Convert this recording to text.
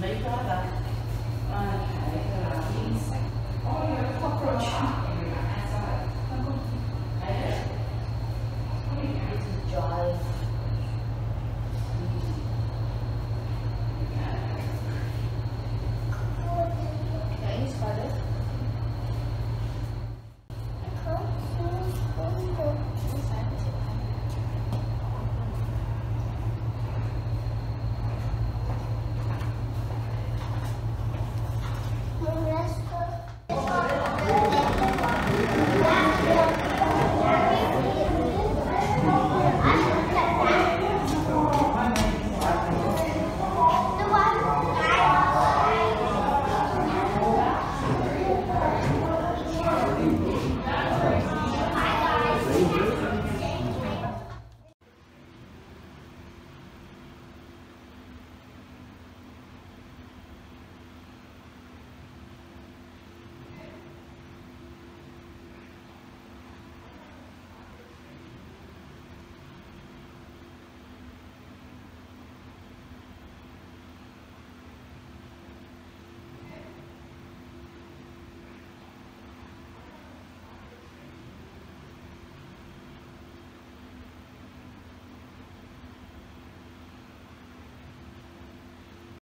Later that, okay, Pilates, oh, you're a cockroach.